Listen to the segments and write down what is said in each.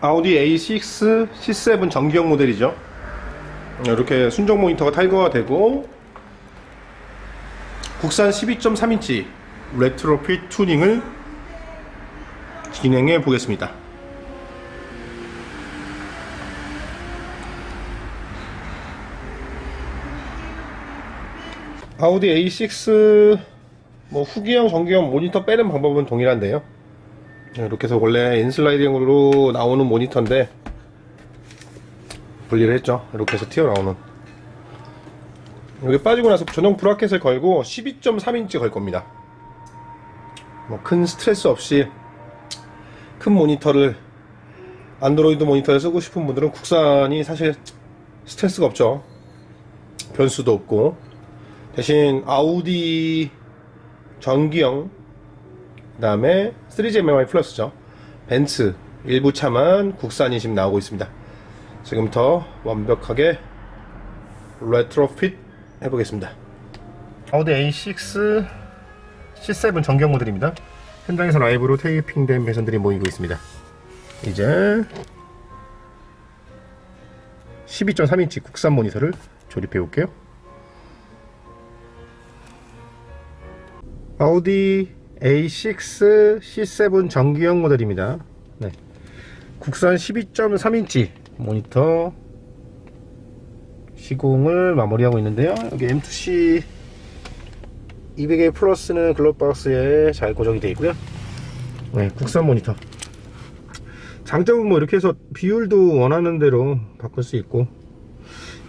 아우디 A6 C7 전기형 모델이죠. 이렇게 순정 모니터가 탈거가 되고 국산 12.3인치 retrofit 튜닝을 진행해 보겠습니다. 아우디 A6 뭐 후기형 전기형 모니터 빼는 방법은 동일한데요 이렇게 해서 원래 인슬라이딩으로 나오는 모니터인데 분리를 했죠. 이렇게 해서 튀어나오는. 여기 빠지고 나서 전용 브라켓을 걸고 12.3인치 걸 겁니다. 뭐 큰 스트레스 없이 큰 모니터를 안드로이드 모니터를 쓰고 싶은 분들은 국산이 사실 스트레스가 없죠. 변수도 없고. 대신 아우디 전기형 그 다음에 3G MMI 플러스죠. 벤츠 일부 차만 국산이 지금 나오고 있습니다. 지금부터 완벽하게 retrofit 해보겠습니다. 아우디 A6 C7 전기형 모델입니다. 현장에서 라이브로 테이핑된 배선들이 보이고 있습니다. 이제 12.3인치 국산 모니터를 조립해 볼게요. 아우디 A6 C7 전기형 모델입니다. 네. 국산 12.3인치 모니터 시공을 마무리하고 있는데요. 여기 M2C 200A 플러스는 글러박스에 잘 고정이 되어 있고요. 네, 국산 모니터. 장점은 뭐 이렇게 해서 비율도 원하는 대로 바꿀 수 있고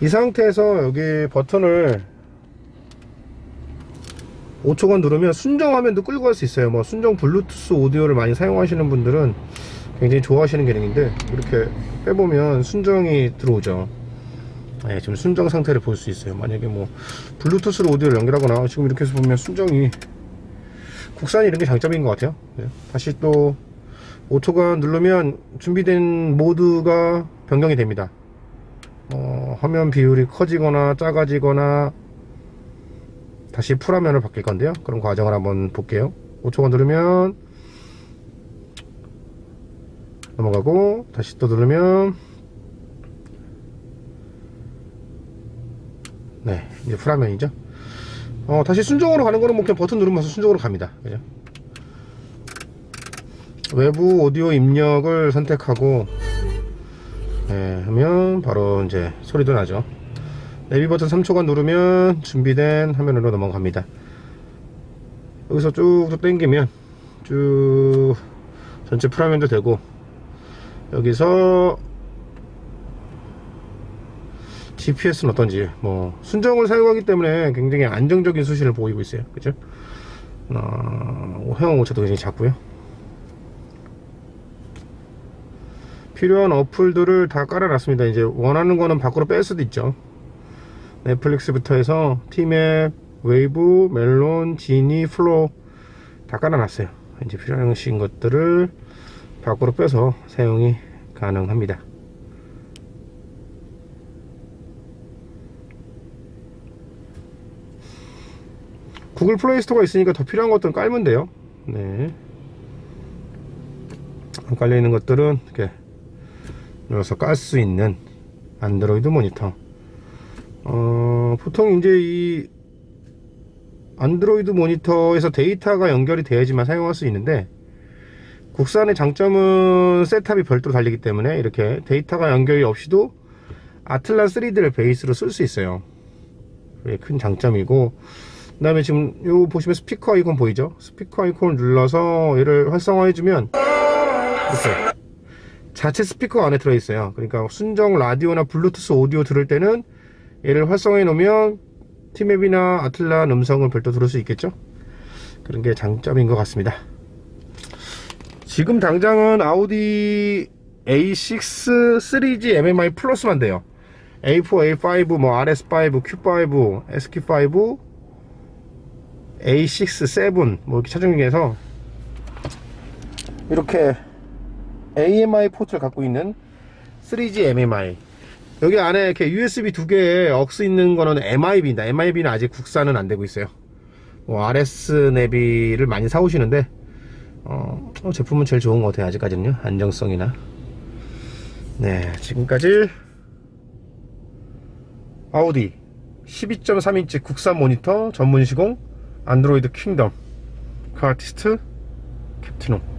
이 상태에서 여기 버튼을 5초간 누르면 순정 화면도 끌고 갈 수 있어요. 뭐 순정 블루투스 오디오를 많이 사용하시는 분들은 굉장히 좋아하시는 기능인데 이렇게 빼보면 순정이 들어오죠. 네, 지금 순정 상태를 볼 수 있어요. 만약에 뭐 블루투스로 오디오를 연결하거나 지금 이렇게 해서 보면 순정이 국산이 이런 게 장점인 것 같아요. 네. 다시 또 5초간 누르면 준비된 모드가 변경이 됩니다. 어, 화면 비율이 커지거나 작아지거나 다시 풀화면을 바뀔 건데요. 그럼 과정을 한번 볼게요. 5초간 누르면 넘어가고 다시 또 누르면 네 이제 풀화면이죠. 어, 다시 순정으로 가는 거는 뭐 그냥 버튼 누르면서 순정으로 갑니다. 그죠? 외부 오디오 입력을 선택하고 네, 하면 바로 이제 소리도 나죠 내비 버튼 3초간 누르면 준비된 화면으로 넘어갑니다. 여기서 쭉쭉 당기면 쭉 전체 풀화면도 되고 여기서 GPS는 어떤지 뭐 순정을 사용하기 때문에 굉장히 안정적인 수신을 보이고 있어요. 그죠? 어, 회원 오차도 굉장히 작고요. 필요한 어플들을 다 깔아놨습니다. 이제 원하는 거는 밖으로 뺄 수도 있죠 넷플릭스부터 해서 티맵, 웨이브, 멜론, 지니, 플로 다 깔아놨어요. 이제 필요하신 것들을 밖으로 빼서 사용이 가능합니다. 구글 플레이 스토어가 있으니까 더 필요한 것들은 깔면 돼요. 네. 깔려 있는 것들은 이렇게 눌러서 깔 수 있는 안드로이드 모니터 어, 보통 이제 이 안드로이드 모니터에서 데이터가 연결이 돼야지만 사용할 수 있는데 국산의 장점은 셋탑이 별도로 달리기 때문에 이렇게 데이터가 연결이 없이도 아틀란 3D를 베이스로 쓸 수 있어요. 그게 큰 장점이고 그 다음에 지금 요 보시면 스피커 아이콘 보이죠? 스피커 아이콘을 눌러서 얘를 활성화 해 주면 이렇게 자체 스피커 안에 들어있어요. 그러니까 순정 라디오나 블루투스 오디오 들을 때는 얘를 활성화해 놓으면 티맵이나 아틀란 음성을 별도 들을 수 있겠죠? 그런 게 장점인 것 같습니다. 지금 당장은 아우디 A6 3G MMI 플러스만 돼요. A4, A5, 뭐 RS5, Q5, SQ5 A6, 7, 뭐 이렇게 차종 중에서 이렇게 AMI 포트를 갖고 있는 3G MMI 여기 안에 이렇게 USB 두 개에 억스 있는 거는 MIB입니다. MIB는 아직 국산은 안 되고 있어요. 뭐 RS 내비를 많이 사오시는데 어, 어, 제품은 제일 좋은 것 같아요 아직까지는요. 안정성이나. 네, 지금까지 아우디 12.3인치 국산 모니터 전문 시공 안드로이드 킹덤 카아티스트 캡티노